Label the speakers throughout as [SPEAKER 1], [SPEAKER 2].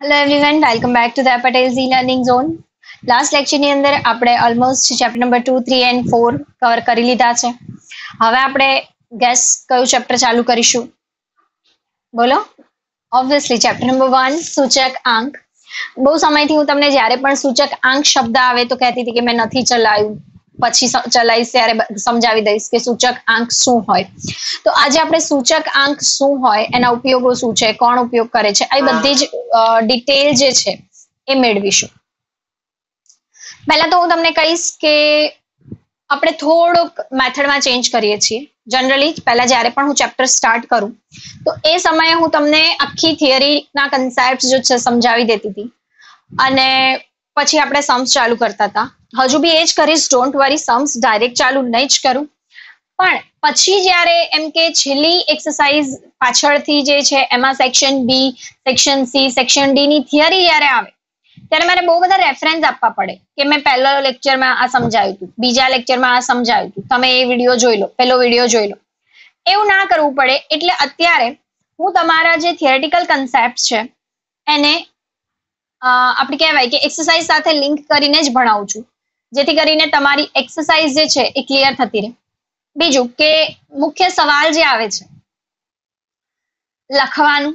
[SPEAKER 1] Hello everyone welcome back to the Patel Z learning zone last લેક્ચરની અંદર આપણે almost chapter number two three and four cover કરી લીધા છે. હવે આપણે ગેસ કયું ચેપ્ટર ચાલુ કરીશું? બોલો? ઓબ્વિયસલી ચેપ્ટર નંબર વન સૂચક આંક. બહુ સમયથી હું તમને જ્યારે પણ સૂચક આંક શબ્દ આવે તો કહેતી હતી કે મેં નથી ચલાવ્યું પછી ચલાવીશ ત્યારે સમજાવી દઈશ કે સૂચક આંક શું હોય. તો આજે આપણે સૂચક આંક શું હોય એના ઉપયોગો શું છે કોણ ઉપયોગ કરે છે એ બધી જ ડિટેલ જે છે એ મેળવીશું. પહેલા તો હું તમને કહીશ કે આપણે થોડોક મેથડમાં ચેન્જ કરીએ છીએ. જનરલી પહેલા જ્યારે પણ હું ચેપ્ટર સ્ટાર્ટ કરું તો એ સમયે હું તમને આખી થિયરીના કન્સેપ્ટ જો છે સમજાવી દેતી હતી. અને પછી આપણે સમ્સ ચાલુ કરતા હતા. હજુ બી એ જ કરીશ ડોન્ટ વરી સમ્સ ડાયરેક્ટ ચાલુ નહીં જ કરું. પણ પછી જ્યારે એમ કે છેલ્લી એક્સરસાઇઝ પાછળથી જે છે, એમાં section B section C section D ની થિયરી જ્યારે આવે, ત્યારે મારે બહુ બધા રેફરન્સ આપવા પડે કે મેં પહેલા લેક્ચરમાં આ સમજાવ્યું હતું, બીજા લેક્ચરમાં આ સમજાવ્યું હતું. તમે એ વીડિયો જોઈ લો પેલો વીડિયો જોઈ લો. એવું ના કરવું પડે, એટલે અત્યારે હું તમારા જે થિયરેટિકલ કન્સેપ્ટ છે, એને આપણે કહેવાય કે એક્સરસાઇઝ સાથે લિંક કરીને જ ભણાવું છું. જેથી કરીને તમારી એક્સરસાઇઝ જે છે એ ક્લિયર થતી રહે. બીજું કે મુખ્ય સવાલ જે આવે છે, લખવાનું.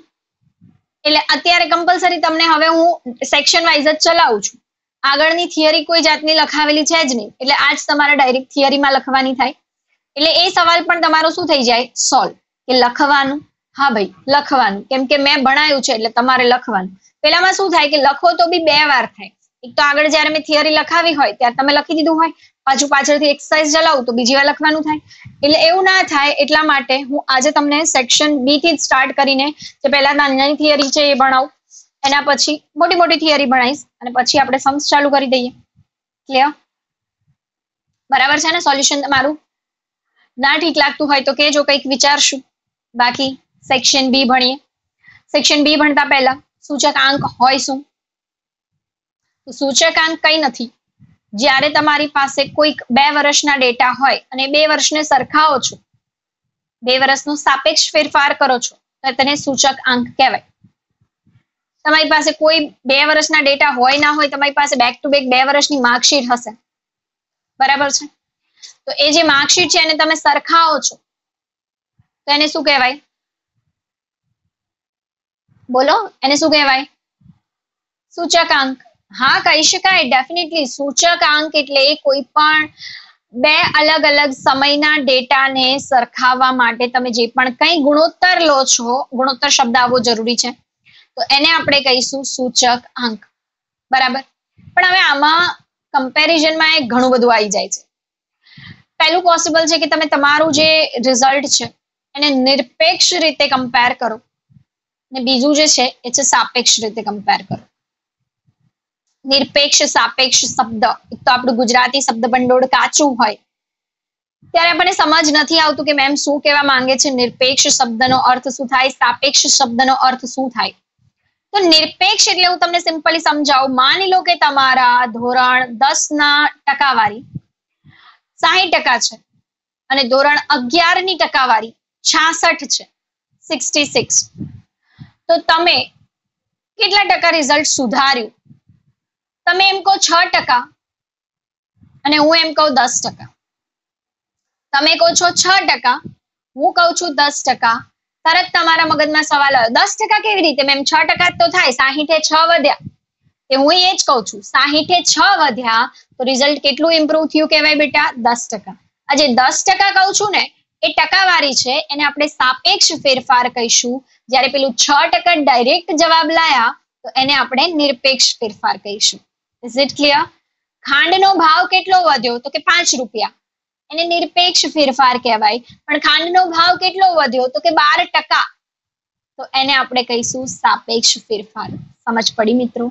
[SPEAKER 1] એટલે અત્યારે કમ્પલસરી તમને હવે હું સેક્શન વાઇઝ જ ચલાવું છું. આગળની થિયરી કોઈ જાતની લખાવેલી છે જ નહીં. એટલે આજ તમારે ડાયરેક્ટ થિયરીમાં લખવાની થાય. એટલે એ સવાલ પણ તમારો શું થઈ જાય? સોલ્વ કે લખવાનું. હા ભાઈ, લખવાનું. કેમ કે મેં ભણાયું છે એટલે તમારે લખવાનું. પેલામાં શું થાય કે લખો તો બી બે વાર થાય. એક તો આગળ જયારે મેં થિયરી લખાવી હોય, ત્યારે તમે લખી દીધું હોય, પાછું પાછળથી એક્સરસાઇઝ ચલાવું તો બીજી વાર લખવાનું થાય. એટલે એવું ના થાય એટલા માટે હું આજે તમને સેક્શન બી થી સ્ટાર્ટ કરીને જે પહેલા નાની થિયરી છે એ ભણાવું. એના પછી મોટી મોટી થિયરી ભણાવીશ અને પછી આપણે સમ્સ ચાલુ કરી દઈએ. ક્લિયર બરાબર છે ને? સોલ્યુશન તમારું? ના ઠીક લાગતું હોય તો કેજો કંઈક વિચારશું. બાકી સેક્શન બી ભણીએ. સેક્શન બી ભણતા પહેલા સૂચકાંક હોય શું? સૂચકાંક કઈ નથી. જ્યારે તમારી પાસે કોઈક બે વર્ષના ડેટા હોય અને બે વર્ષને સરખાવો છો, બે વર્ષનો સાપેક્ષ ફેરફાર કરો છો, તો તેને સૂચક આંક કહેવાય. તમારી પાસે કોઈ બે વર્ષના ડેટા હોય ના હોય, તમારી પાસે બેક ટુ બેક બે વર્ષની માર્કશીટ હશે. બરાબર છે? તો એ જે માર્કશીટ છે એને તમે સરખાવો છો, તો એને શું કહેવાય? બોલો, એને શું કહેવાય? સૂચકાંક. હા, કહી શકાય ડેફિનેટલી સૂચકાંક એટલે કોઈ પણ બે અલગ અલગ સમયના ડેટાને સરખાવવા માટે તમે જે પણ કંઈ ગુણોત્તર લો છો, ગુણોત્તર શબ્દ આવવો જરૂરી છે. તો એને આપણે કહીશું સૂચક અંક બરાબર? પણ હવે આમાં કમ્પેરિઝનમાં એ ઘણું બધું આવી જાય છે. પહેલું પોસિબલ છે કે તમે તમારું જે રિઝલ્ટ છે, એને નિરપેક્ષ રીતે કમ્પેર કરો. ને બીજું જે છે, એ છે સાપેક્ષ રીતે કમ્પેર કરો. નિરપેક્ષ, સાપેક્ષ શબ્દ. તો આપણું ગુજરાતી શબ્દ ભંડોળ કાચું હોય. ત્યારે આપણને સમજ નથી આવતું કે મેમ શું કહેવા માંગે છે, નિરપેક્ષ શબ્દનો અર્થ શું થાય, સાપેક્ષ શબ્દનો અર્થ શું થાય. તો નિરપેક્ષ એટલે હું તમને સિમ્પલી સમજાવું. માની લો કે તમારા ધોરણ દસ ના ટકાવારી સાહીઠ ટકા છે અને ધોરણ અગિયારની ટકાવારી છાસઠ છે સિક્સટી સિક્સ તો તમે કેટલા ટકા રિઝલ્ટ સુધાર્યું? તમે એમ કહો છ ટકા અને હું એમ કહું દસ ટકા. તમે કહો છો છ ટકા, હું કહું છું દસ ટકા. તરત તમારા મગજમાં સવાલ આવ્યો, દસ ટકા કેવી રીતે? મેમ છ ટકા તો થાય, સાહીઠે છ વધ્યા. કે હું એ જ કહું છું, સાહીઠે છ વધ્યા તો રિઝલ્ટ કેટલું ઇમ્પ્રુવ થયું કહેવાય બેટા? દસ ટકા. આજે દસ ટકા કહું છું ને, એ ટકાવારી છે, એને આપણે સાપેક્ષ ફેરફાર કહીશું. જ્યારે પેલું છ ટકા ડાયરેક્ટ જવાબ લાયા, તો એને આપણે નિરપેક્ષ ફેરફાર કહીશું. ઇઝ ઇટ ક્લિયર ખાંડનો ભાવ કેટલો વધ્યો? તો કે પાંચ રૂપિયા. એને નિરપેક્ષ ફેરફાર કહેવાય. પણ ખાંડનો ભાવ કેટલો વધ્યો? તો કે બાર ટકા. તો એને આપણે કહીશું સાપેક્ષ ફેરફાર. સમજ પડી મિત્રો?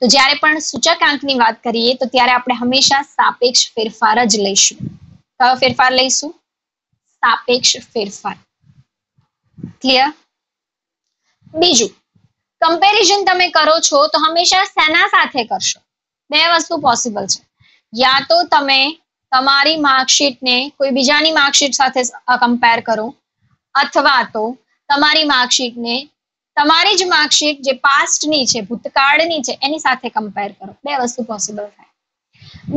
[SPEAKER 1] તો જ્યારે પણ સૂચકાંકની વાત કરીએ, તો ત્યારે આપણે હંમેશા સાપેક્ષ ફેરફાર જ લઈશું. કયો ફેરફાર લઈશું? સાપેક્ષ ફેરફાર. ક્લિયર બીજું કમ્પેરિઝન તમે કરો છો તો હંમેશા સેના સાથે કરશો? બે વસ્તુ પોસિબલ છે. યા તો તમે તમારી માર્કશીટને કોઈ બીજાની માર્કશીટ સાથે કમ્પેર કરો, અથવા તો તમારી માર્કશીટને તમારી જ માર્કશીટ જે પાસ્ટની છે, ભૂતકાળની છે, એની સાથે કમ્પેર કરો. બે વસ્તુ પોસિબલ થાય.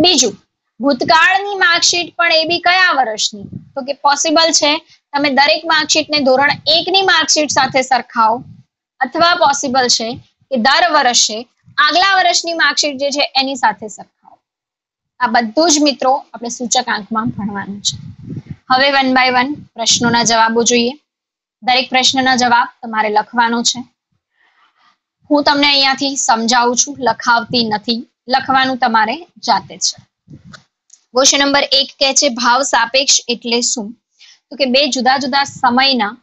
[SPEAKER 1] બીજું, ભૂતકાળની માર્કશીટ પણ એ બી કયા વર્ષની? તો કે પોસિબલ છે, તમે દરેક માર્કશીટને ધોરણ એકની માર્કશીટ સાથે સરખાવો અથવા પોસિબલ છે કે દર વર્ષે આગલા વર્ષની માર્કશીટ જે છે એની સાથે સરખાવો. આ બધું જ મિત્રો આપણે સૂચકાંકમાં ભણવાનું છે. હવે વન બાય વન પ્રશ્નોના જવાબો જોઈએ. દરેક પ્રશ્નના જવાબ તમારે લખવાનો છે. હું તમને અહીંયાથી સમજાવું છું, લખાવતી નથી. લખવાનું તમારે જાતે છે. ક્વેશ્ચન નંબર એક કે છે, ભાવ સાપેક્ષ એટલે શું? તો કે બે જુદા જુદા સમયના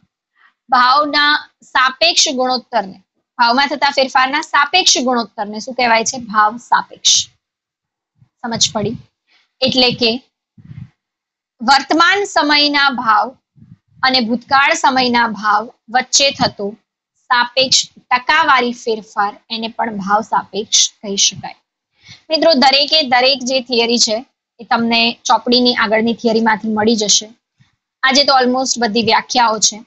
[SPEAKER 1] ભાવના સાપેક્ષ ગુણોત્તરને, ભાવમાં થતા ફેરફારના સાપેક્ષ ગુણોત્તરને શું કહેવાય છે? ભાવ સાપેક્ષ. સમજ પડી? એટલે કે વર્તમાન સમયના ભાવ અને ભૂતકાળ સમયના ભાવ વચ્ચે થતો સાપેક્ષ ટકાવારી ફેરફાર એને પણ ભાવ સાપેક્ષ કહી શકાય. મિત્રો, દરેકે દરેક જે થિયરી છે એ તમને ચોપડીની આગળની થિયરીમાંથી મળી જશે. આજે તો ઓલમોસ્ટ બધી વ્યાખ્યાઓ છે.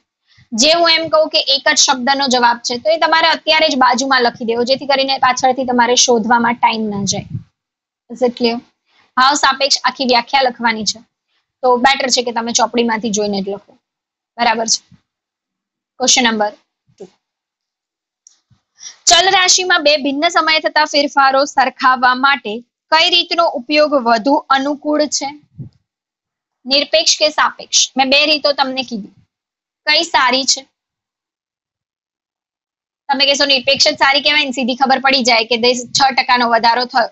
[SPEAKER 1] જે હું એમ કહું કે એક જ શબ્દનો જવાબ છે, તો એ તમારે અત્યારે જ બાજુમાં લખી દેવો, જેથી કરીને પાછળથી તમારે શોધવામાં ટાઈમ ન જાય. ઇઝ ઇટ ભાવ સાપેક્ષ આખી વ્યાખ્યા લખવાની છે. તો બેટર છે કે તમે ચોપડીમાંથી જોઈને જ લખો. બરાબર છે? ક્વેશ્ચન નંબર ચલ રાશિમાં બે ભિન્ન સમયે થતા ફેરફારો સરખાવવા માટે કઈ રીતનો ઉપયોગ વધુ અનુકૂળ છે? નિરપેક્ષ કે સાપેક્ષ? મેં બે રીતો તમને કીધી. કઈ સારી છે? તમે કહેશો નિરપેક્ષ જ સારી કહેવાય ને? સીધી ખબર પડી જાય કે છ ટકાનો વધારો થયો,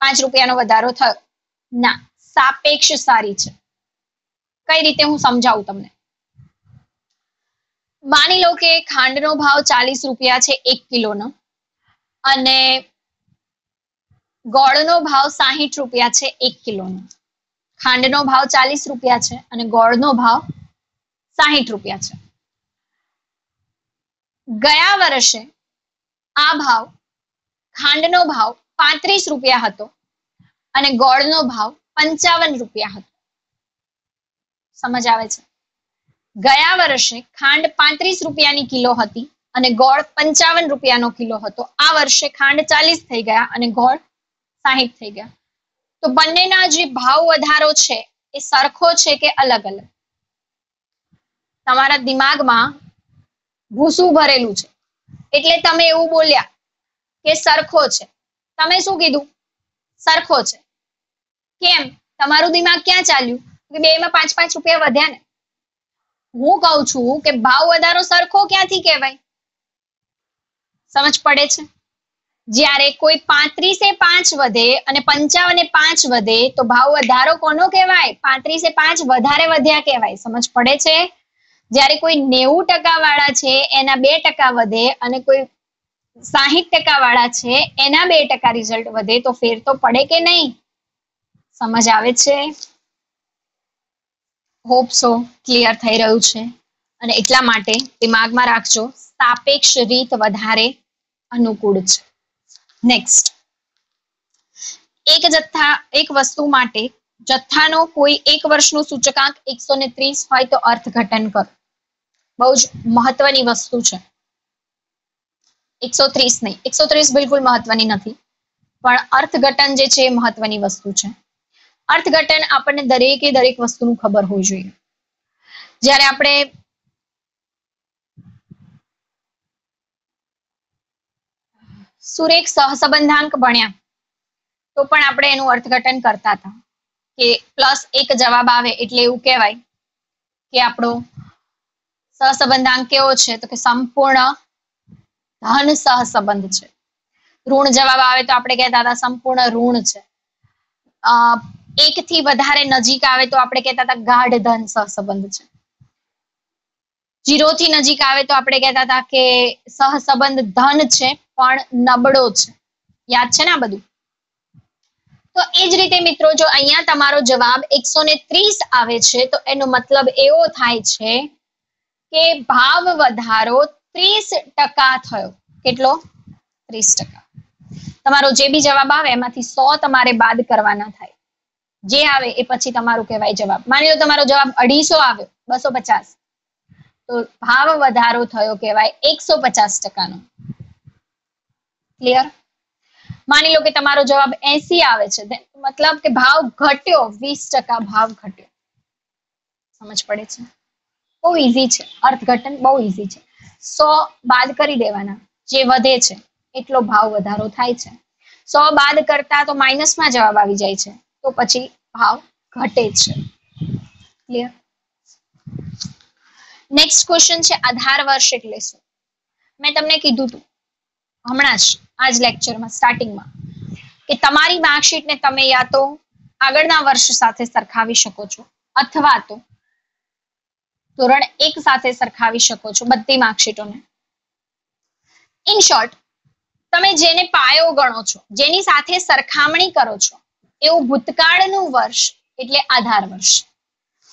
[SPEAKER 1] પાંચ રૂપિયાનો વધારો થયો. ના, સાપેક્ષ સારી છે. કઈ રીતે હું સમજાવું તમને? માની લો કે ખાંડનો ભાવ ચાલીસ રૂપિયા છે એક કિલોનો અને ગોળનો ભાવ સાહીઠ રૂપિયા છે એક કિલોનો. ખાંડનો ભાવ ચાલીસ રૂપિયા છે અને ગોળનો ભાવ સાહીઠ રૂપિયા છે. ગયા વર્ષે આ ભાવ ખાંડનો ભાવ પાંત્રીસ રૂપિયા હતો અને ગોળનો ભાવ પંચાવન રૂપિયા હતો. સમજ આવે છે? ગયા વર્ષે ખાંડ પાંત્રીસ રૂપિયાની કિલો હતી અને ગોળ પંચાવન રૂપિયાનો કિલો હતો. આ વર્ષે ખાંડ ચાલીસ થઈ ગયા અને ગોળ સાહીઠ થઈ ગયા. તો બંનેના જે ભાવ વધારો છે એ સરખો છે કે અલગ અલગ તમારા દિમાગમાં ભૂસું ભરેલું છે. એટલે તમે એવું બોલ્યા કે સરખો છે. તમે શું કીધું? સરખો છે. કેમ? તમારું દિમાગ ક્યાં ચાલ્યું? કે બે માં પાંચ પાંચ રૂપિયા વધ્યા ને. હું કહું છું કે ભાવ વધારો સરખો ક્યાંથી કહેવાય? સમજ પડે છે? જ્યારે કોઈ પાંત્રીસે પાંચ વધે અને પંચાવને પાંચ વધે તો ભાવ વધારો કોનો કહેવાય? પાંત્રીસે પાંચ વધારે વધ્યા કહેવાય. સમજ પડે છે? જ્યારે કોઈ નેવું ટકા વાળા છે, એના બે ટકા વધે અને કોઈ સાહીઠ ટકા વાળા છે, એના બે ટકા રિઝલ્ટ વધે, તો ફેર તો પડે કે નહીં? સમજ આવે છે? હોપ સો ક્લિયર થઈ રહ્યું છે. અને એટલા માટે દિમાગમાં રાખજો, સાપેક્ષ રીત વધારે અનુકૂળ છે. નેક્સ્ટ એક જથ્થા, એક વસ્તુ માટે જથ્થાનો કોઈ એક વર્ષનો સૂચકાંક એકસો ને ત્રીસ હોય તો અર્થઘટન કરો. બહુ જ મહત્વની વસ્તુ છે. એકસો ત્રીસ નહીં, એકસો ત્રીસ બિલકુલ મહત્વની નથી. પણ અર્થઘટન જે છે એ મહત્વની વસ્તુ છે. અર્થઘટન આપણને દરેકે દરેક વસ્તુનું ખબર હોવી જોઈએ. જ્યારે આપણે સુરેખ સહસંબંધાંક ભણ્યા, તો પણ આપણે એનું અર્થઘટન કરતા હતા. કે પ્લસ એક જવાબ આવે એટલે એવું કહેવાય કે આપણો સહસંબંધાંક કેવો છે? તો કે સંપૂર્ણ ધન સહસંબંધ છે. ઋણ જવાબ આવે તો આપણે કહેતા હતા સંપૂર્ણ ઋણ છે. એક થી વધારે નજીક આવે તો આપણે કહેતા હતા ગાઢ ધન સહસંબંધ છે. જીરો થી નજીક આવે તો આપણે કહેતા હતા કે સહસંબંધ ધન છે, પણ નબળો છે. યાદ છે ને આ બધું? તો એ જ રીતે મિત્રો જો અહીંયા તમારો જવાબ એકસો ને ત્રીસ આવે છે, તો એનો મતલબ એવો થાય છે કે ભાવ વધારો ત્રીસ ટકા થયો. કેટલો? ત્રીસ ટકા. તમારો જે બી જવાબ આવે એમાંથી સો તમારે બાદ કરવાના થાય. જે આવે એ પછી તમારું કહેવાય જવાબ. માની લો તમારો જવાબ અઢીસો આવ્યો, બસો પચાસ. તો ભાવ વધારો થયો કહેવાય એકસો પચાસ ટકાનો. ક્લિયર માની લો કે તમારો જવાબ એસી આવે છે. મતલબ કે ભાવ ઘટ્યો, વીસ ટકા ભાવ ઘટ્યો. સમજ પડે છે? બહુ ઈઝી છે. અર્થઘટન બહુ ઈઝી છે. સો બાદ કરી દેવાના. જે વધે છે, એટલો ભાવ વધારો થાય છે. સો બાદ કરતા તો માઇનસમાં જવાબ આવી જાય છે. તો પછી ભાવ ઘટે છે. ક્લિયર નેક્સ્ટ ક્વેશ્ચન છે, આધાર વર્ષ એટલે શું? મેં તમને કીધું હતું હમણાં જ, આજ લેક્ચરમાં સ્ટાર્ટિંગમાં કે તમારી માર્કશીટને તમે યા તો આગળના વર્ષ સાથે સરખાવી શકો છો, અથવા તો ધોરણ એક સાથે સરખાવી શકો છો બધી માર્કશીટોને. ઇન શોર્ટ તમે જેને પાયો ગણો છો, જેની સાથે સરખામણી કરો છો, એવું ભૂતકાળનું વર્ષ એટલે આધાર વર્ષ.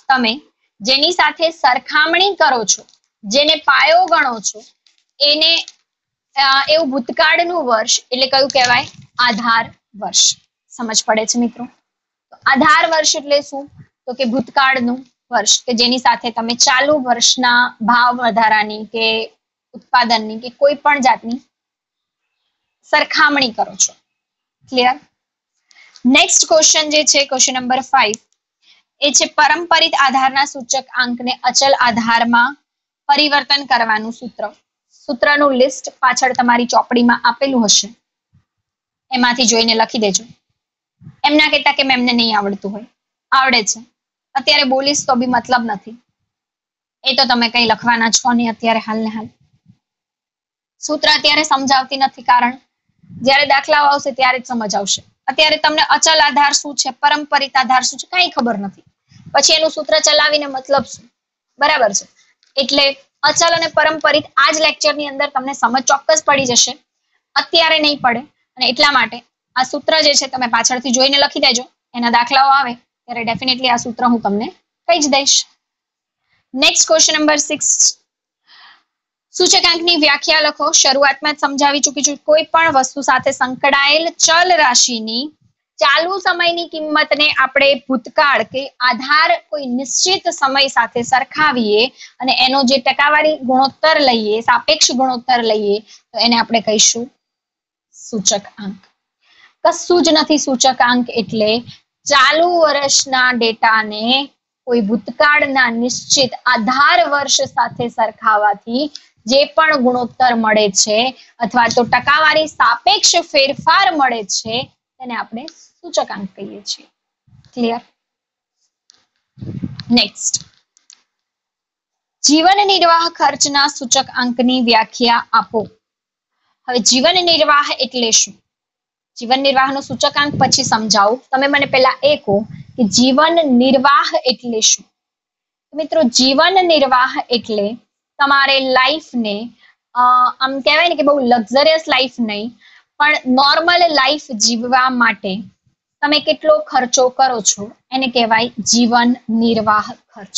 [SPEAKER 1] તમે જેની સાથે સરખામણી કરો છો, જેને પાયો ગણો છો, એને એવું ભૂતકાળનું વર્ષ એટલે કયું કહેવાય? આધાર વર્ષ. સમજ પડે છે મિત્રો? આધાર વર્ષ એટલે શું? તો કે ભૂતકાળનું વર્ષ કે જેની સાથે તમે ચાલુ વર્ષના ભાવ વધારાની કે ઉત્પાદનની કે કોઈ પણ જાતની સરખામણી કરો છો. ક્લિયર નેક્સ્ટ ક્વેશ્ચન જે છે ક્વેશ્ચન નંબર ફાઈવ એ છે પરંપરિત આધારના સૂચક આંકને અચલ આધારમાં પરિવર્તન કરવાનું સૂત્ર. સૂત્રનું લિસ્ટ પાછળ તમારી ચોપડીમાં આપેલું હશે. એમાંથી જોઈને લખી દેજો. એમ ના કહેતા કે મેમને નહીં આવડતું હોય. આવડે છે. અત્યારે બોલીશ તો બી મતલબ નથી. એ તો તમે કઈ લખવાના છો નહીં અત્યારે હાલ ને હાલ. સૂત્ર અત્યારે સમજાવતી નથી કારણ જ્યારે દાખલાઓ આવશે ત્યારે જ સમજ આવશે. અત્યારે તમને અચલ આધાર શું છે પરંપરિત આધાર શું છે, કઈ ખબર નથી. પછી એનું સૂત્ર ચલાવીને મતલબ શું? બરાબર છે. એટલે અચલ અને પરંપરિત આ જ લેક્ચરની અંદર તમને સમજ ચોક્કસ પડી જશે. અત્યારે નહીં પડે. અને એટલા માટે આ સૂત્ર જે છે, તમે પાછળથી જોઈને લખી દેજો. એના દાખલાઓ આવે. ત્યારે ડેફિનેટલી આ સૂત્ર હું તમને કહી જ દઈશ. નેક્સ્ટ ક્વેશ્ચન નંબર સિક્સ સૂચકાંકની વ્યાખ્યા લખો. શરૂઆતમાં સમજાવી ચૂકી છું. કોઈ પણ વસ્તુ સાથે સંકળાયેલ ચલ રાશિની ચાલુ સમયની કિંમતને આપણે ભૂતકાળ કે આધાર કોઈ નિશ્ચિત સમય સાથે સરખાવીએ અને એનો જે ટકાવારી ગુણોત્તર લઈએ, સાપેક્ષ ગુણોત્તર લઈએ, તો એને આપણે કહીશું સૂચક આંક કશું જ નથી સૂચક આંક એટલે ચાલુ વર્ષના ડેટાને કોઈ ભૂતકાળના નિશ્ચિત આધાર વર્ષ સાથે સરખાવાથી જે પણ ગુણોત્તર મળે છે અથવા તો ટકાવારી સાપેક્ષ ફેરફાર મળે છે, તેને આપણે સૂચકાંક કહીએ છીએ. ક્લિયર નેક્સ્ટ જીવન નિર્વાહ ખર્ચના સૂચકાંકની વ્યાખ્યા આપો. હવે જીવન નિર્વાહ એટલે શું? જીવન નિર્વાહનો સૂચકાંક પછી સમજાવું. તમે મને પહેલા એ કહો કે જીવન નિર્વાહ એટલે શું? મિત્રો, જીવન નિર્વાહ એટલે તમારે લાઈફને આમ કહેવાય ને કે બહુ લક્ઝરિયસ લાઈફ નહીં, પણ નોર્મલ લાઈફ જીવવા માટે તમે કેટલો ખર્ચો કરો છો? એને કહેવાય જીવન નિર્વાહ ખર્ચ.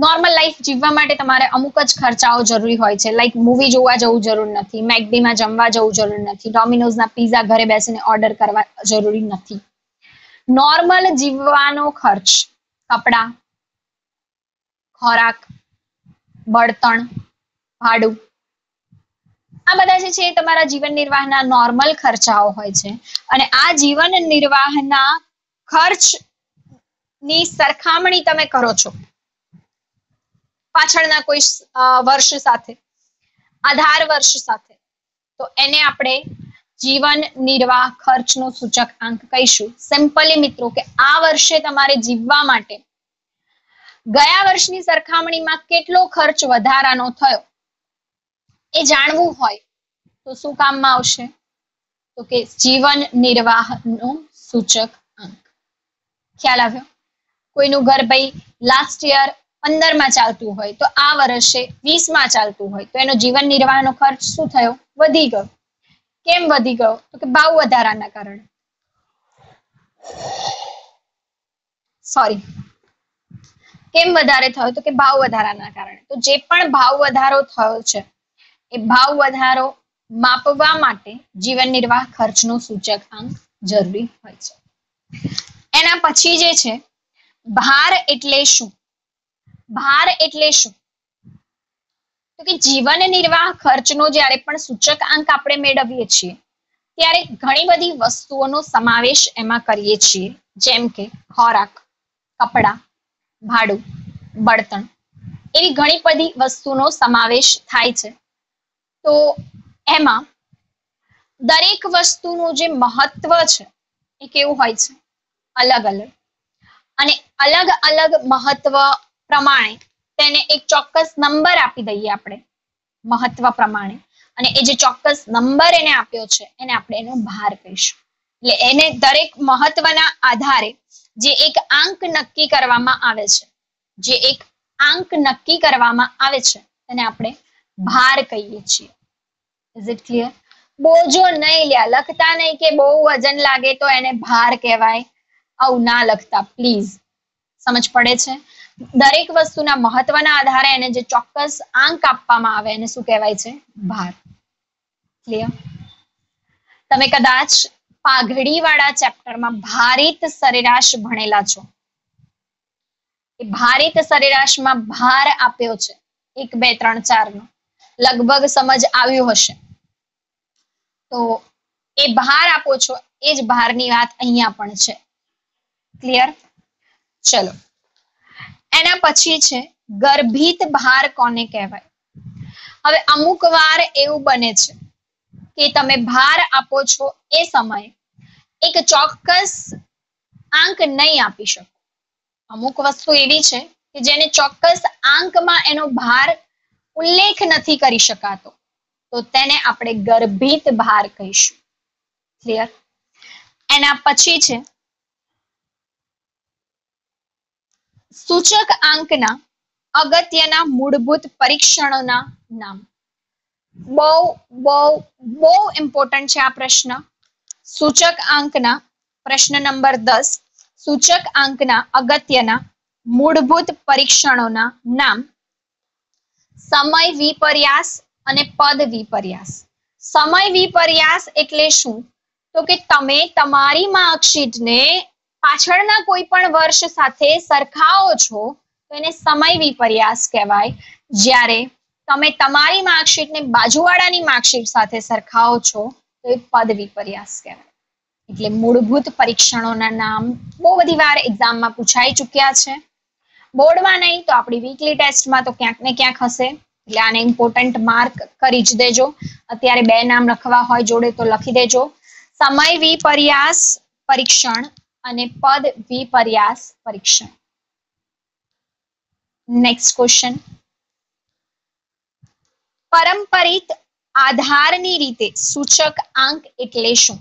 [SPEAKER 1] નોર્મલ લાઈફ જીવવા માટે તમારે અમુક જ ખર્ચાઓ જરૂરી હોય છે. લાઈક મૂવી જોવા જવું જરૂર નથી મેકડીમાં જમવા જવું જરૂર નથી ડોમિનોઝના પીઝા ઘરે બેસીને ઓર્ડર કરવા જરૂરી નથી. નોર્મલ જીવવાનો ખર્ચ, કપડાં, ખોરાક, બળતણ, ભાડું, આ બધા જે છે એ તમારા જીવન નિર્વાહના નોર્મલ ખર્ચાઓ હોય છે. અને આ જીવન નિર્વાહના ખર્ચની સરખામણી તમે કરો છો. પાછળના કોઈ વર્ષ સાથે, આધાર વર્ષ સાથે. તો એને આપણે જીવન નિર્વાહ ખર્ચનો સૂચક આંક કહીશું. સિમ્પલી મિત્રો, કે આ વર્ષે તમારે જીવવા માટે ગયા વર્ષની સરખામણીમાં કેટલો ખર્ચ વધારાનો થયો? એ જાણવું હોય, તો શું કામમાં આવશે? તો કે જીવન નિર્વાહનો સૂચક અંક. ખ્યાલ આવ્યો? કોઈનું ઘર ભાઈ લાસ્ટ યર પંદરમાં ચાલતું હોય તો આ વર્ષે વીસમાં ચાલતું હોય તો એનો જીવન નિર્વાહનો ખર્ચ શું થયો? વધી ગયો. કેમ વધી ગયો? તો કે ભાવ વધારાના કારણે. સોરી કેમ વધારે થયો? તો કે ભાવ વધારાના કારણે. તો જે પણ ભાવ વધારો થયો છે, એ ભાવ વધારો માપવા માટે જીવન નિર્વાહ ખર્ચનો સૂચક અંક જરૂરી હોય છે. એના પછી જે છે, ભાર એટલે શું? ભાર એટલે શું? તો કે જીવન નિર્વાહ ખર્ચનો જ્યારે પણ સૂચક આંક આપણે મેળવીએ છીએ, ત્યારે ઘણી બધી વસ્તુઓનો સમાવેશ એમાં કરીએ છીએ, જેમ કે ખોરાક, કપડા, ભાડું, બળતણ, એવી ઘણી બધી વસ્તુનો સમાવેશ થાય છે. તો એમાં દરેક વસ્તુનું જે મહત્વ છે એ કેવું હોય છે? અલગ અલગ અને અલગ અલગ મહત્વ પ્રમાણે તેને એક ચોક્કસ નંબર આપી દઈએ આપણે. મહત્વ પ્રમાણે. અને એ જે ચોક્કસ નંબર એને આપ્યો છે, એને આપણે એનો ભાર કહીશું. એટલે એને દરેક મહત્વના આધારે જે એક આંક નક્કી કરવામાં આવે છે, જે એક આંક નક્કી કરવામાં આવે છે તેને આપણે ભાર કહીએ છીએ. ઇઝ ઇટ ક્લિયર બોજો નહીં લ્યા, લખતા નહીં કે બહુ વજન લાગે તો એને ભાર કહેવાય. આવું ના લખતા પ્લીઝ સમજ પડે છે? દરેક વસ્તુના મહત્વના આધારે એને જે ચોક્કસ આંક આપવામાં આવે એને શું કહેવાય છે? ભાર. ક્લિયર તમે કદાચ પાઘડી વાળા ચેપ્ટરમાં ભારિત સરેરાશ ભણેલા છો. એ ભારિત સરેરાશમાં ભાર આપ્યો છે. એક, બે, ત્રણ ચાર નો લગભગ સમજ આવ્યું હશે. તો એ ભાર આપો છો, એ જ ભારની વાત અહીંયા પણ છે. ક્લિયર ચલો. એના પછી છે, ગર્ભિત ભાર કોને કહેવાય? હવે અમુક વાર એવું બને છે કે તમે ભાર આપો છો એ સમયે એક ચોક્કસ આંક નહીં આપી શકો. અમુક વસ્તુ એવી છે કે જેને ચોક્કસ આંકમાં એનો ભાર ઉલ્લેખ નથી કરી શકાતો, તો તેને આપણે ગર્ભિત ભાર કહીશું. ક્લિયર એના પછી છે સૂચક આંકના અગત્યના મૂળભૂત પરીક્ષણોના નામ. બહુ બહુ બહુ ઇમ્પોર્ટન્ટ છે આ પ્રશ્ન. સૂચક આંકના પ્રશ્ન નંબર દસ, સૂચક આંકના અગત્યના મૂળભૂત પરીક્ષણોના નામ. સમય વિપર્યાસ અને પદ વિપર્યાસ. સમય વિપર્યાસ એટલે શું? તો કે તમે તમારી માર્કશીટને પાછળના કોઈ પણ વર્ષ સાથે સરખાવો છો, તો એને સમય વિપર્યાસ કહેવાય. જ્યારે તમે તમારી માર્કશીટને બાજુવાળાની માર્કશીટ સાથે સરખાવો છો, તો એ પદ વિપર્યાસ કહેવાય. એટલે મૂળભૂત પરીક્ષણોના નામ બહુ બધી વાર એક્ઝામમાં પૂછાઈ ચૂક્યા છે. બોર્ડમાં નહીં, તો આપણી વીકલી ટેસ્ટમાં તો ક્યાંક ને ક્યાંક હશે. એટલે આને ઇમ્પોર્ટન્ટ માર્ક કરી જ દેજો. અત્યારે બે નામ લખવા હોય જોડે તો લખી દેજો. સમય વિપર્યાસ પરીક્ષણ અને પદ વિપર્યાસ પરીક્ષણ. નેક્સ્ટ ક્વેશ્ચન પરંપરિત આધારની રીતે સૂચક આંક એટલે શું?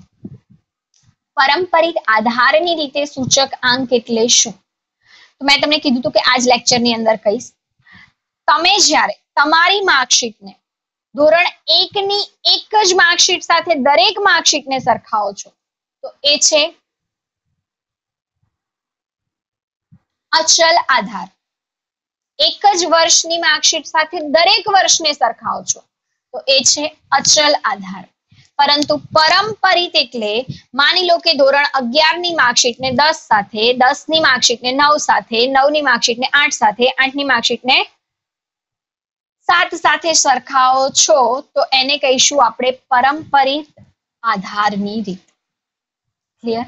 [SPEAKER 1] પરંપરિત આધારની રીતે સૂચક આંક એટલે શું? તો મેં તમને કીધું હતું કે આજ લેક્ચરની અંદર કહીશ. તમે જ્યારે તમારી માર્કશીટને ધોરણ એક ની એક જ માર્કશીટ સાથે દરેક માર્કશીટને સરખાવો છો, તો એ છે અચલ આધાર. એક જ વર્ષની માર્કશીટ સાથે દરેક વર્ષને સરખાવો છો, તો એ છે અચલ આધાર. પરંતુ પરંપરિત એટલે માની લો કે ધોરણ અગિયારની માર્કશીટ ને દસ સાથે દસની માર્કશીટ ને નવ સાથે નવની માર્કશીટને આઠ સાથે આઠની માર્કશીટને સાત સાથે સરખાવો છો, તો એને કહીશું આપણે પરંપરિત આધારની રીત. ક્લિયર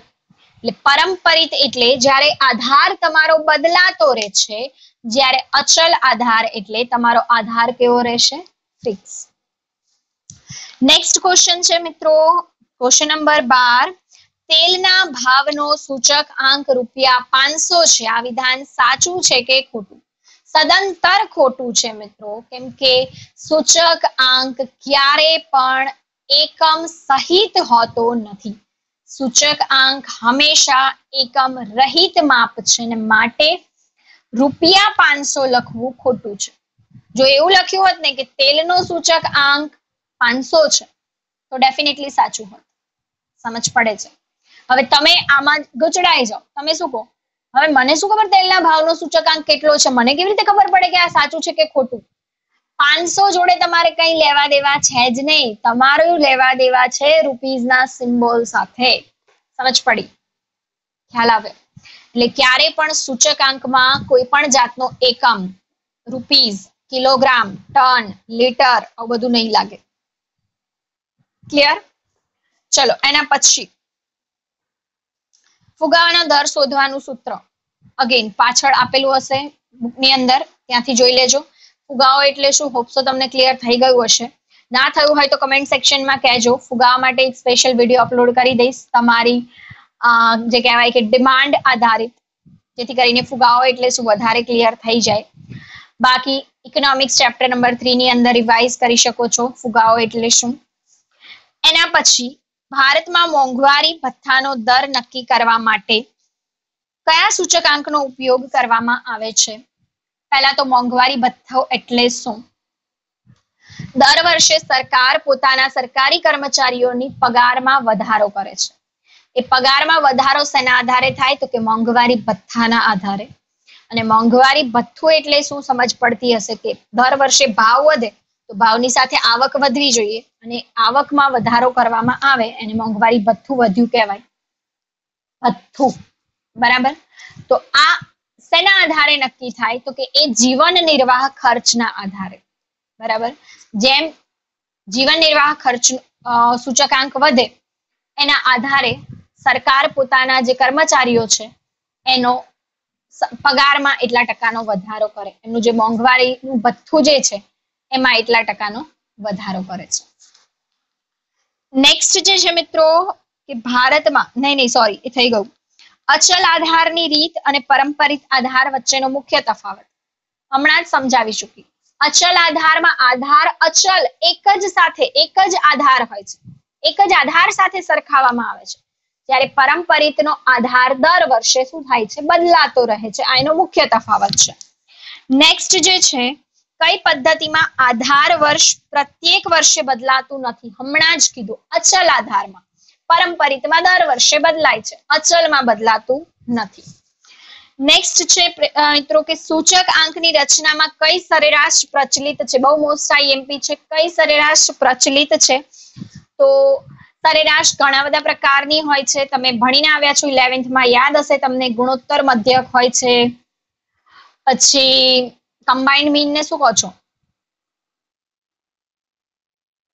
[SPEAKER 1] એટલે પરંપરિત એટલે જ્યારે આધાર તમારો બદલાતો રહે છે, જ્યારે અચલ આધાર એટલે તમારો આધાર કેવો રહેશે? ફિક્સ નેક્સ્ટ ક્વેશ્ચન છે મિત્રો. ક્વેશ્ચન નંબર બાર. તેલના ભાવનો સૂચક આંક રૂપિયા પાંચસો છે. આ વિધાન સાચું છે કે ખોટું? સદંતર ખોટું છે મિત્રો. કેમ કે સૂચક આંક ક્યારે પણ એકમ સહિત હોતો નથી. સૂચક આંક હંમેશા એકમ રહિત માપ છે ને માટે રૂપિયા પાંચસો લખવું ખોટું છે. જો એવું લખ્યું હોત ને કે તેલનો સૂચક આંક પાંચસો છે, તો ડેફિનેટલી સાચું હોત. સમજ પડે છે. હવે તમે આમાં ગચડાઈ જાઓ. તમે શું કહો? હવે મને શું ખબર તેલના ભાવનો સૂચકાંક કેટલો છે? મને કેવી રીતે ખબર પડે કે આ સાચું છે કે ખોટું? પાંચસો જોડે તમારે કઈ લેવા દેવા છે જ નહીં. તમારું લેવા દેવા છે રૂપીઝના સિમ્બોલ સાથે. સમજ પડી? ખ્યાલ આવે એટલે ક્યારે પણ સૂચકાંકમાં કોઈ પણ જાતનો એકમ, રૂપીઝ, કિલોગ્રામ, ટન, લીટર, આવું બધું નહીં લાગે. ક્લિયર? ચલો, એના પછી. ફુગાવાનો દર શોધવાનું સૂત્ર. અગેન પાછળ આપેલું હશે બુકની અંદર. ત્યાંથી જોઈ લેજો. ફુગાવો એટલે શું? હોપસો તમને ક્લિયર થઈ ગયું હશે. ના થયું હોય તો કમેન્ટ સેક્શનમાં કહેજો. ફુગાવા માટે એક સ્પેશિયલ વીડિયો અપલોડ કરી દઈશ. તમારી જે કહેવાય કે ડિમાન્ડ આધારિત. જેથી કરીને ફુગાવો એટલે શું? વધારે ક્લિયર થઈ જાય. બાકી ઇકોનોમિક્સ ચેપ્ટર નંબર થ્રી ની અંદર રિવાઇઝ કરી શકો છો. ફુગાવો એટલે શું? એના પછી ભારતમાં મોંઘવારી ભથ્થાનો દર નક્કી કરવા માટે કયા સૂચકાંકનો ઉપયોગ કરવામાં આવે છે? પહેલા તો મોંઘવારી ભથ્થો એટલે શું? દર વર્ષે સરકાર પોતાના સરકારી કર્મચારીઓની પગારમાં વધારો કરે છે. એ પગારમાં વધારો શેના આધારે થાય? તો કે મોંઘવારી ભથ્થાના આધારે. અને મોંઘવારી ભથ્થું એટલે શું? સમજ પડતી હશે કે દર વર્ષે ભાવ વધે, તો ભાવની સાથે આવક વધવી જોઈએ. અને આવકમાં વધારો કરવામાં આવે, એને મોંઘવારી ભથ્થું વધ્યું કહેવાય. ભથ્થું. બરાબર? તો આ શેના આધારે નક્કી થાય? તો કે એ જીવન નિર્વાહ ખર્ચના આધારે. બરાબર? જેમ જીવન નિર્વાહ ખર્ચ સૂચકાંક વધે, એના આધારે સરકાર પોતાના જે કર્મચારીઓ છે, એનો પગારમાં એટલા ટકાનો વધારો કરે. એમનું જે મોંઘવારીનું ભથ્થું જે છે, એમાં એટલા ટકાનો વધારો કરે છે. નેક્સ્ટ જે છે મિત્રો, કે ભારતમાં, નહીં નહીં સોરી એ થઈ ગયું. અચલ આધારની રીત અને પરંપરિત આધાર વચ્ચેનો મુખ્ય તફાવત. હમણાં જ સમજાવી ચૂકી. અચલ આધારમાં આધાર અચલ એક જ સાથે એક જ આધાર હોય છે. એક જ આધાર સાથે સરખાવવામાં આવે છે. જ્યારે પરંપરિતનો આધાર દર વર્ષે શું થાય છે? બદલાતો રહે છે. આ એનો મુખ્ય તફાવત છે. નેક્સ્ટ જે છે, કઈ પદ્ધતિમાં આધાર વર્ષ પ્રત્યેક વર્ષે બદલાતું નથી? હમણાં જ કીધું. અચલ આધારમાં. પરંપરિતમાં દર વર્ષે બદલાય છે. અચલમાં બદલાતું નથી. નેક્સ્ટ છે મિત્રો કે સૂચક આંકની રચનામાં કઈ સરેરાશ પ્રચલિત છે? બહુ મોસ્ટ આઈએમપી છે. કઈ સરેરાશ પ્રચલિત છે? તો સરેરાશ ઘણા બધા પ્રકારની હોય છે. તમે ભણીને આવ્યા છો ઇલેવન્થમાં યાદ હશે તમને ગુણોત્તર મધ્યક હોય છે. પછી કમ્બાઇન્ડ મીન ને શું કહો છો?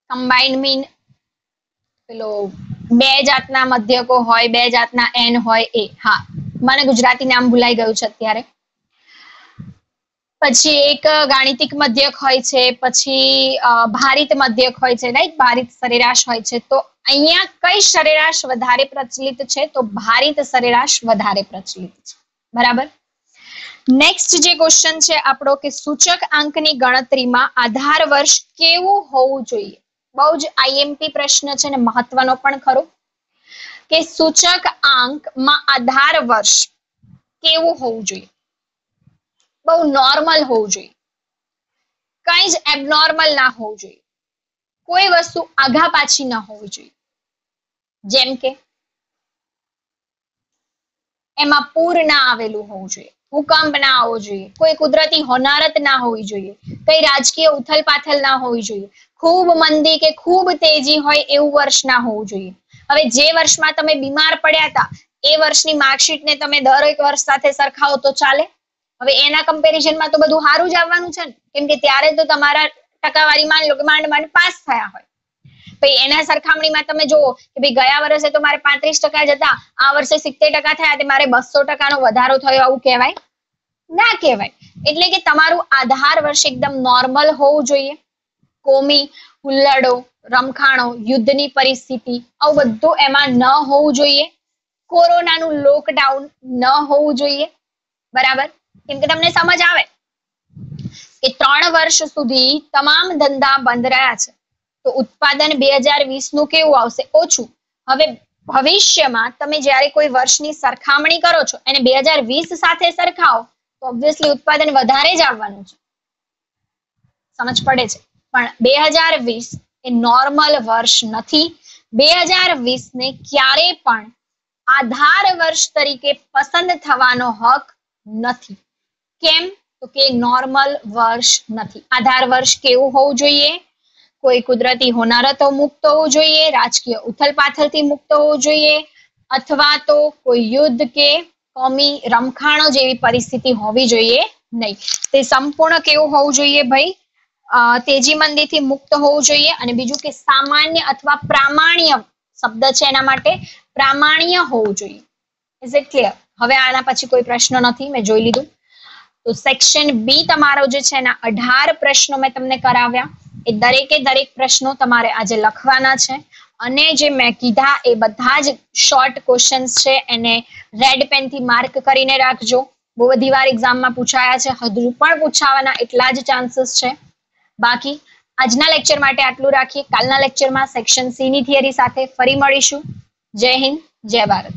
[SPEAKER 1] કમ્બાઇન્ડ મીન પેલો બે જાતના મધ્યકો હોય, બે જાતના એન હોય, એ. હા. મને ગુજરાતી નામ ભૂલાઈ ગયું છે અત્યારે. પછી એક ગાણિતિક મધ્યક હોય છે, પછી ભારિત મધ્યક હોય છે રાઈટ ભારિત સરેરાશ હોય છે. તો અહીંયા કઈ સરેરાશ વધારે પ્રચલિત છે? તો ભારિત સરેરાશ વધારે પ્રચલિત છે. બરાબર? નેક્સ્ટ જે ક્વેશ્ચન છે આપણો કે સૂચક આંકની ગણતરીમાં આધાર વર્ષ કેવું હોવું જોઈએ? બહુ જ આઈએમપી પ્રશ્ન છે ને મહત્વનો પણ ખરો. કે સૂચક આંકમાં આધાર વર્ષ કેવું હોવું જોઈએ? બહુ નોર્મલ હોવું જોઈએ. કઈ જ એબનોર્મલ ના હોવું જોઈએ. કોઈ વસ્તુ આઘા પાછી ના હોવી જોઈએ. જેમ કે એમાં પૂર ના આવેલું હોવું જોઈએ. ભૂકંપ ના આવવો જોઈએ. કોઈ કુદરતી હોનારત ના હોવી જોઈએ. કઈ રાજકીય ઉથલ પાથલ ના હોવી જોઈએ. ખૂબ મંદી કે ખૂબ તેજી હોય એવું વર્ષ ના હોવું જોઈએ. હવે જે વર્ષમાં તમે બીમાર પડ્યા હતા, એ વર્ષની માર્કશીટને તમે દરેક વર્ષ સાથે સરખાવો તો ચાલે. હવે એના કમ્પેરિઝનમાં તો બધું સારું જ આવવાનું છે ને. કેમ કે ત્યારે તો તમારા ટકાવારી માન લો કે માંડ માંડ પાસ થયા હોય. ભાઈ, એના સરખામણીમાં તમે જુઓ કે ભાઈ ગયા વર્ષે તો મારે પાંત્રીસ ટકા જ હતા, આ વર્ષે સિત્તેર ટકા થયા તે મારે બસો ટકાનો વધારો થયો આવું કહેવાય? ના કહેવાય. એટલે કે તમારું આધાર વર્ષ એકદમ નોર્મલ હોવું જોઈએ. કોમી, હુલ્લડો, રમખાણો, યુદ્ધની પરિસ્થિતિ, આવું બધું એમાં ન હોવું જોઈએ. કોરોનાનું લોકડાઉન ન હોવું જોઈએ. બરાબર? કેમ કે તમને સમજ આવે કે ત્રણ વર્ષ સુધી તમામ ધંધા બંધ રહ્યા છે. તો ઉત્પાદન બે હજારનું કેવું આવશે? ઓછું. હવે ભવિષ્યમાં તમે જ્યારે કોઈ વર્ષની સરખામણી કરો છો, એને બે હજાર વીસ સાથે સરખાવો, તો ઓબ્વિયસલી ઉત્પાદન વધારે જ આવવાનું છે. સમજ પડે છે? પણ બે હજાર વીસ એ નોર્મલ વર્ષ નથી. બે હજાર વીસ ને ક્યારે પણ આધાર વર્ષ તરીકે પસંદ થવાનો હક નથી. કેમ? તો કે નોર્મલ વર્ષ નથી. આધાર વર્ષ કેવું હોવું જોઈએ? કોઈ કુદરતી હોનારતો મુક્ત હોવું જોઈએ, રાજકીય ઉથલ પાથલથી મુક્ત હોવું જોઈએ, અથવા તો કોઈ યુદ્ધ કે કોમી, રમખાણો જેવી પરિસ્થિતિ હોવી જોઈએ નહીં. તે સંપૂર્ણ કેવું હોવું જોઈએ ભાઈ? તેજી મંદીથી મુક્ત હોવું જોઈએ અને બીજું કે સામાન્ય અથવા પ્રામાણ્ય શબ્દ છે એના માટે પ્રામાણ્ય હોવું જોઈએ. ઇઝ ઇટ ક્લિયર હવે આના પછી કોઈ પ્રશ્ન નથી, મેં જોઈ લીધું. તો સેક્શન બી તમારો જે છે એના અઢાર પ્રશ્નો મેં તમને કરાવ્યા. એ દરેકે દરેક પ્રશ્નો તમારે આજે લખવાના છે. અને જે મેં કીધા એ બધા જ શોર્ટ ક્વેશ્ચન્સ છે, એને રેડ પેનથી માર્ક કરીને રાખજો. બહુ બધી વાર એક્ઝામમાં પૂછાયા છે, હજુ પણ પૂછાવાના એટલા જ ચાન્સીસ છે. બાકી આજના લેક્ચર માટે આટલું રાખીએ. કાલના લેક્ચરમાં સેક્શન સી ની થિયરી સાથે ફરી મળીશું. જય હિન્દ, જય ભારત.